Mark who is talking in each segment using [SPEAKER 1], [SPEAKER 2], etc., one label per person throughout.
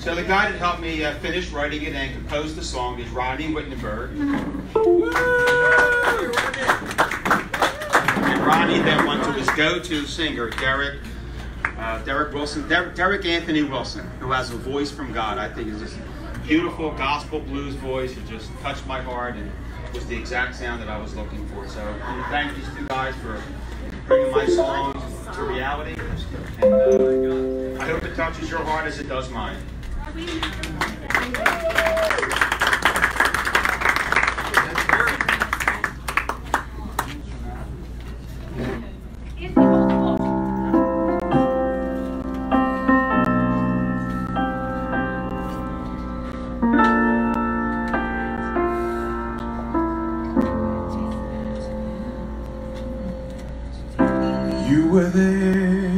[SPEAKER 1] So the guy that helped me uh, finish writing it and compose the song is Ronnie Wittenberg. And Ronnie then went to his go-to singer, Derek uh, Derek Wilson, Der- Derek Anthony Wilson, who has a voice from God. I think is this beautiful gospel blues voice. It just touched my heart and was the exact sound that I was looking for. So I want to thank these two guys for bringing my song to reality. And uh, I hope it touches your heart as it does mine.
[SPEAKER 2] You were there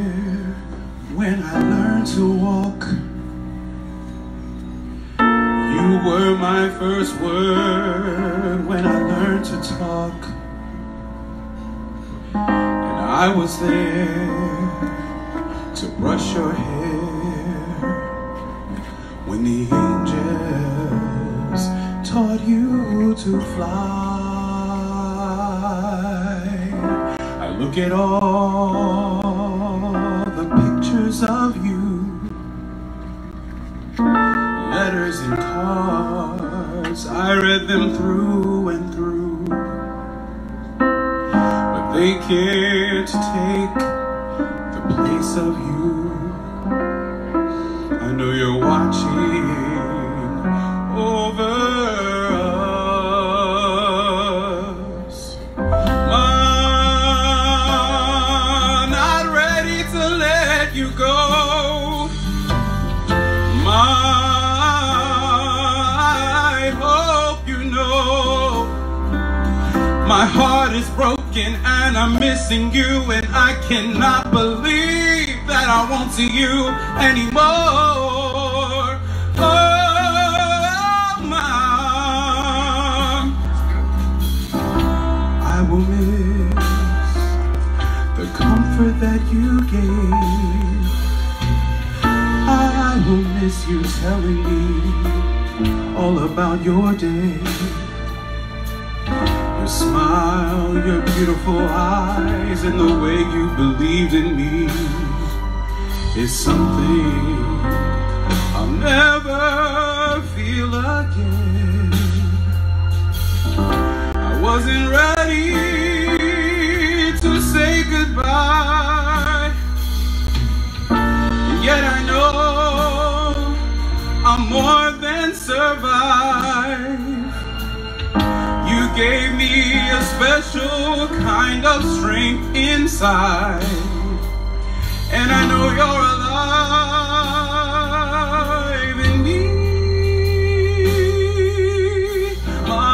[SPEAKER 2] when I learned to walk. Were my first word when I learned to talk. And I was there to brush your hair when the angels taught you to fly. I look at all I read them through and through, but they can't take the place of you. I know you're watching my heart is broken and I'm missing you, and I cannot believe that I won't see you anymore. Oh, I will miss the comfort that you gave. I will miss you telling me all about your day. Your smile, your beautiful eyes, and the way you believed in me is something I'll never feel again. I wasn't ready to say goodbye, yet I know I'm more than survive. Gave me a special kind of strength inside. And I know you're alive in me. Ma,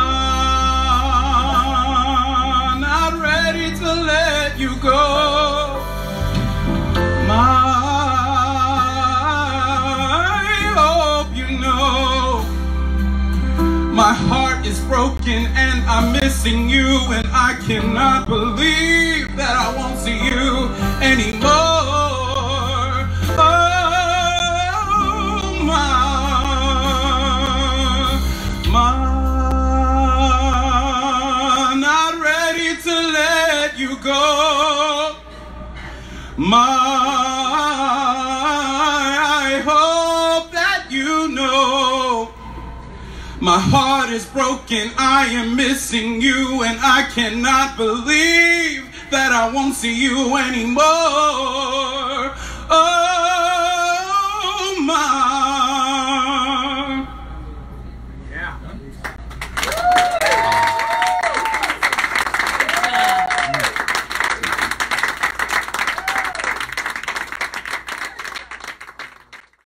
[SPEAKER 2] not ready to let you go. My heart is broken and I'm missing you, and I cannot believe that I won't see you anymore. Oh, not ready to let you go. My, My heart is broken, I am missing you, and I cannot believe that I won't see you anymore. Oh,